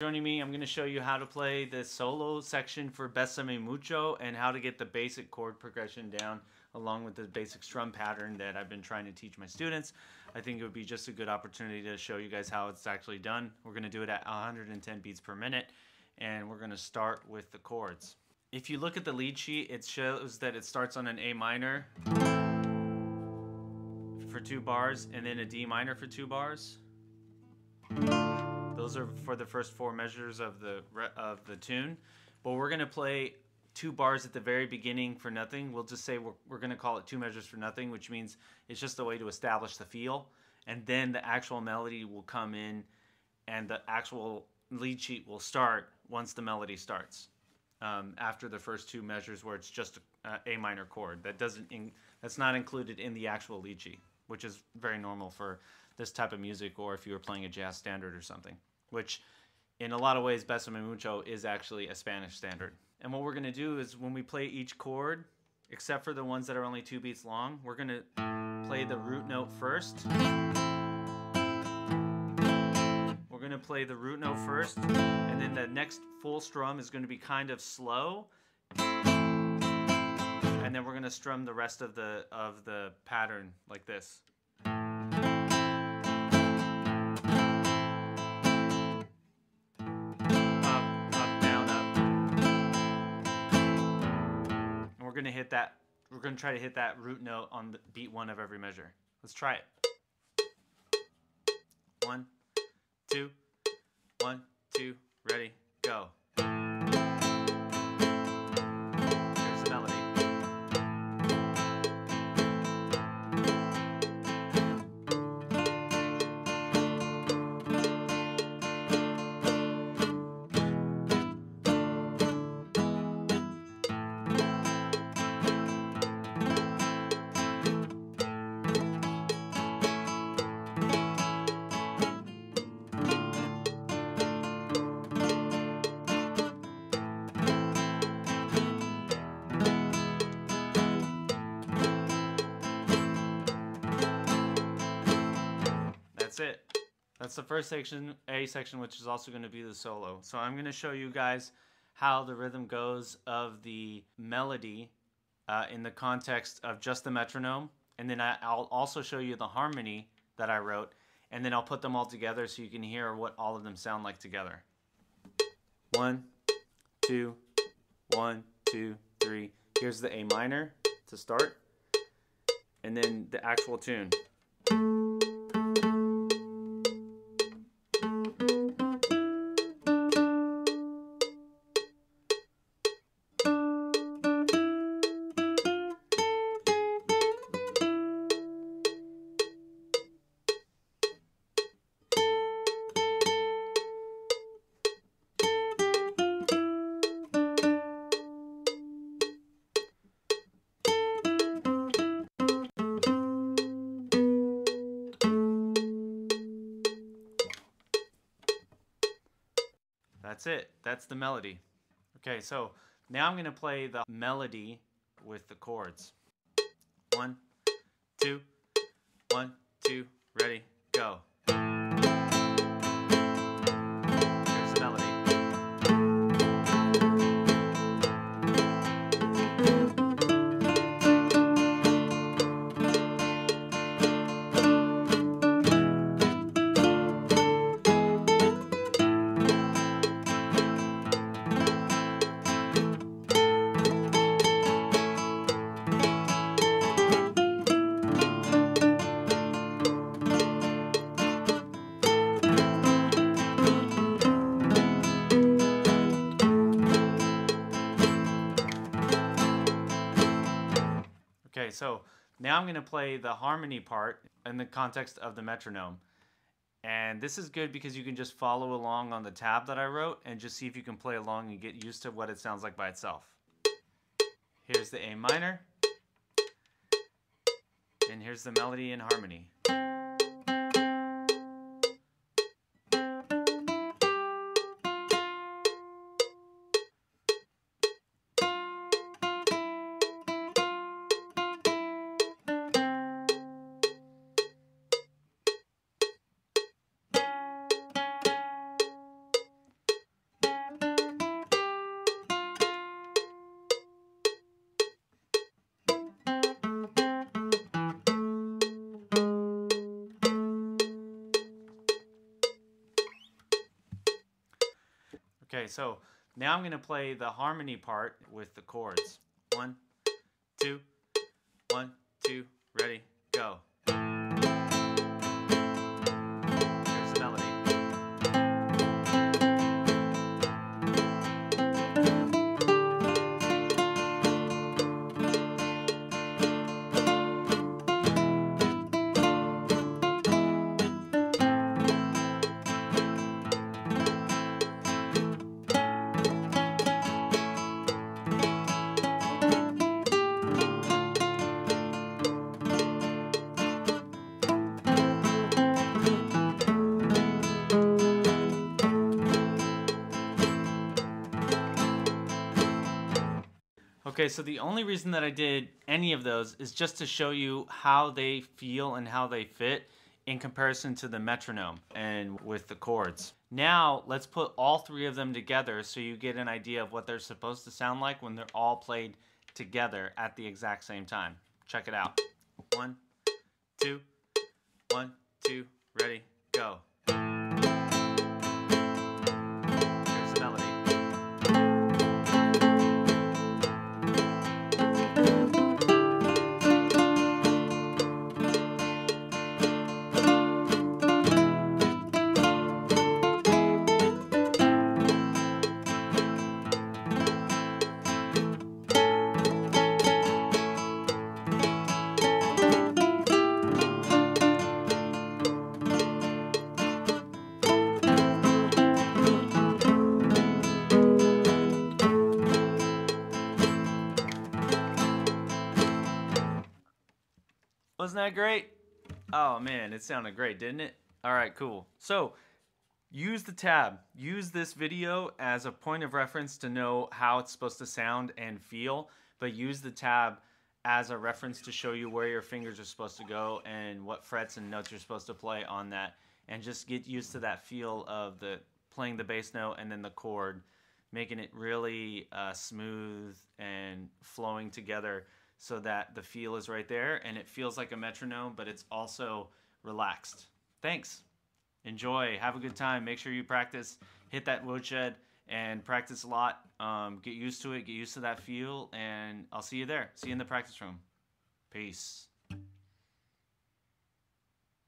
Joining me, I'm going to show you how to play the solo section for Besame Mucho and how to get the basic chord progression down along with the basic strum pattern that I've been trying to teach my students. I think it would be just a good opportunity to show you guys how it's actually done. We're going to do it at 110 beats per minute and we're going to start with the chords. If you look at the lead sheet, it shows that it starts on an A minor for two bars and then a D minor for two bars. Those are for the first four measures of the of the tune. But we're gonna play two bars at the very beginning for nothing. We'll just say we're, we're gonna call it two measures for nothing, which means it's just a way to establish the feel. And then the actual melody will come in and the actual lead sheet will start once the melody starts. Um, after the first two measures where it's just a, a minor chord. That doesn't in, that's not included in the actual lead sheet, which is very normal for this type of music or if you were playing a jazz standard or something which in a lot of ways Besame Mucho is actually a Spanish standard. And what we're going to do is when we play each chord, except for the ones that are only two beats long, we're going to play the root note first. We're going to play the root note first, and then the next full strum is going to be kind of slow. And then we're going to strum the rest of the of the pattern like this. Hit that, we're to try to hit that root note on the beat one of every measure. Let's try it. One, two, one, two, ready, That's the first section, A section, which is also going to be the solo. So I'm going to show you guys how the rhythm goes of the melody uh, in the context of just the metronome. And then I, I'll also show you the harmony that I wrote. And then I'll put them all together so you can hear what all of them sound like together. One, two, one, two, three. Here's the A minor to start. And then the actual tune. That's it. That's the melody. Okay, so now I'm going to play the melody with the chords. One, two, one, two, ready, now I'm going to play the harmony part in the context of the metronome. And this is good because you can just follow along on the tab that I wrote and just see if you can play along and get used to what it sounds like by itself. Here's the A minor. And here's the melody in harmony. Okay, so now I'm going to play the harmony part with the chords. One, two, one, two, ready, Okay, so the only reason that I did any of those is just to show you how they feel and how they fit in comparison to the metronome and with the chords. Now, let's put all three of them together so you get an idea of what they're supposed to sound like when they're all played together at the exact same time. Check it out. One, two, one, two, ready, Wasn't that great? Oh man, it sounded great, didn't it? All right, cool. So use the tab. Use this video as a point of reference to know how it's supposed to sound and feel, but use the tab as a reference to show you where your fingers are supposed to go and what frets and notes you're supposed to play on that. And just get used to that feel of the playing the bass note and then the chord, making it really uh, smooth and flowing together so that the feel is right there and it feels like a metronome, but it's also relaxed. Thanks. Enjoy. Have a good time. Make sure you practice. Hit that woodshed and practice a lot. Um, get used to it. Get used to that feel. And I'll see you there. See you in the practice room. Peace.